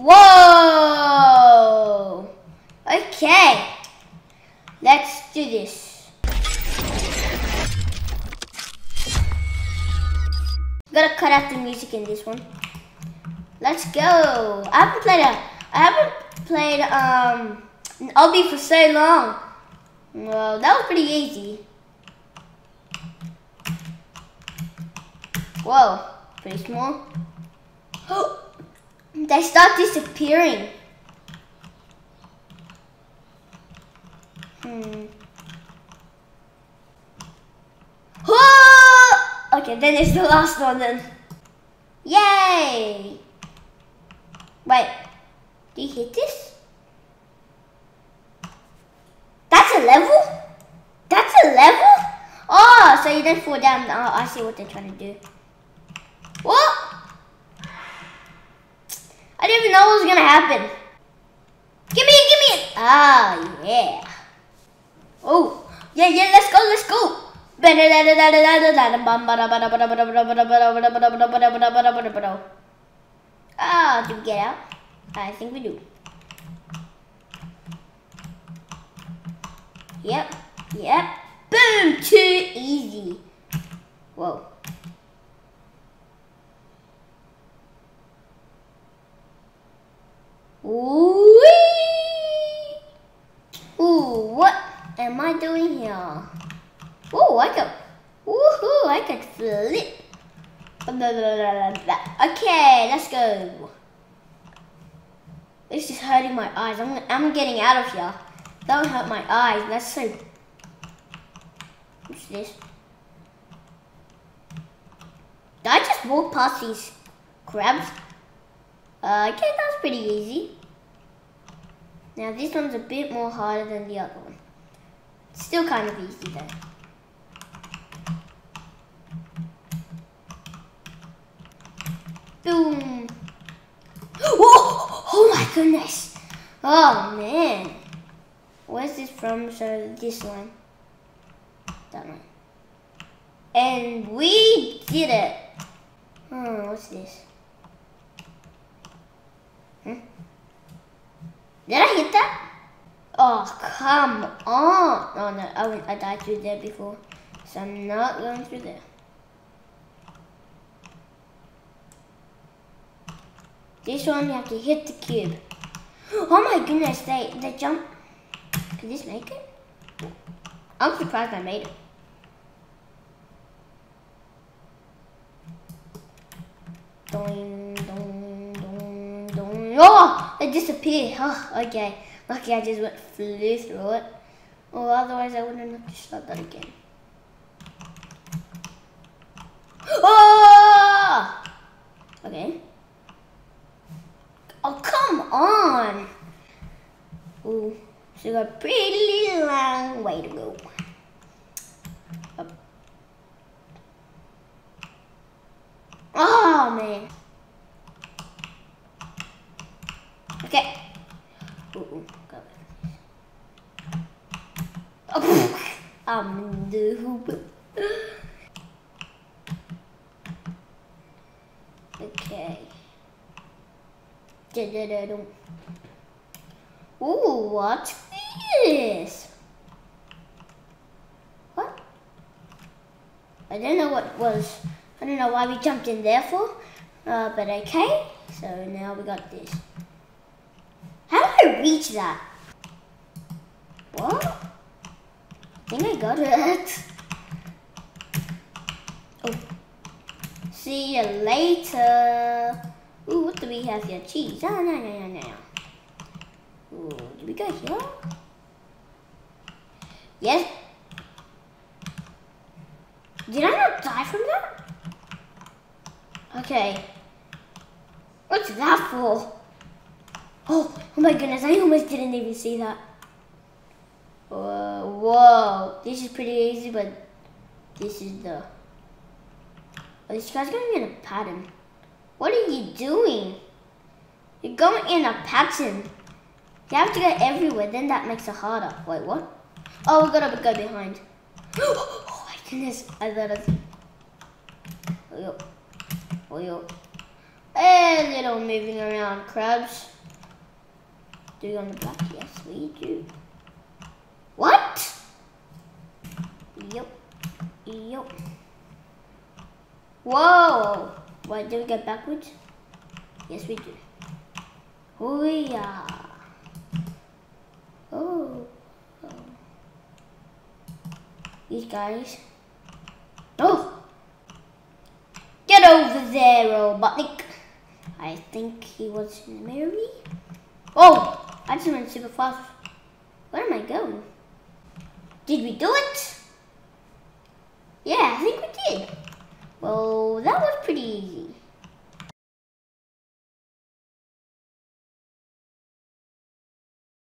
Whoa! Okay. Let's do this. Gotta cut out the music in this one. Let's go. I haven't played a I haven't played um an obby for so long. Well, that was pretty easy. Whoa, pretty small. they start disappearing. Hmm. Okay, then it's the last one then. Yay! Wait, do you hit this? That's a level? That's a level? Oh, so you don't fall down. Oh, I see what they're trying to do. What? Didn't even know what was gonna happen. Give me it, give me it. Ah, yeah. Oh, yeah, yeah, let's go, let's go. Ah, do we get out? I think we do. Yep, yep. Boom, too easy. Whoa. Ooh, Ooh, what am I Oh, I could, woohoo, I could flip. Okay, let's go. This is hurting my eyes. I'm, I'm getting out of here. Don't hurt my eyes. That's so... What's this? Did I just walk past these crabs? Uh, okay, that's pretty easy. Now this one's a bit more harder than the other one. Still kind of easy though. Boom. Oh, oh my goodness. Oh man. Where's this from? So this one. That. And we did it. Oh, what's this? Hmm? Did I hit that? Oh, come on. Oh, no, I, went, I died through there before. So I'm not going through there. This one you have to hit the cube. Oh my goodness, they, they jump. Can this make it? I'm surprised I made it. Doing, doing, doing, doing. Oh, it disappeared. Oh, okay. Lucky I just went flew through it. Or otherwise I wouldn't have to start that again. Oh! Okay. Oh, come on. Ooh, so got a pretty long way to go. Oh, man. Okay. Ooh, ooh, go oh, I'm the hoop. Okay. Ooh, what's this? What? I don't know what was. I don't know why we jumped in there for. Uh, but okay. So now we got this. How do I reach that? What? I think I got it. Oh. See you later. Ooh, what do we have here? Cheese. Ah, no, no, no, no. Ooh, do we go here? Yes. Did I not die from that? Okay. What's that for? Oh, oh my goodness, I almost didn't even see that. Uh, whoa, this is pretty easy, but this is the... Oh, this guy's going in a pattern. What are you doing? You're going in a pattern. You have to go everywhere, then that makes it harder. Wait, what? Oh, we gotta go behind. oh my goodness, I thought I... Oh, yo. Oh, yo. A little moving around crabs. Do you on the back? Yes, we do. What? Yep. Yep. Whoa! Wait, did we get backwards? Yes, we do. Oh yeah. Oh. oh. These guys. Oh! Get over there, Robotnik. I think he was me. Oh! I just went super fast. Where am I going? Did we do it?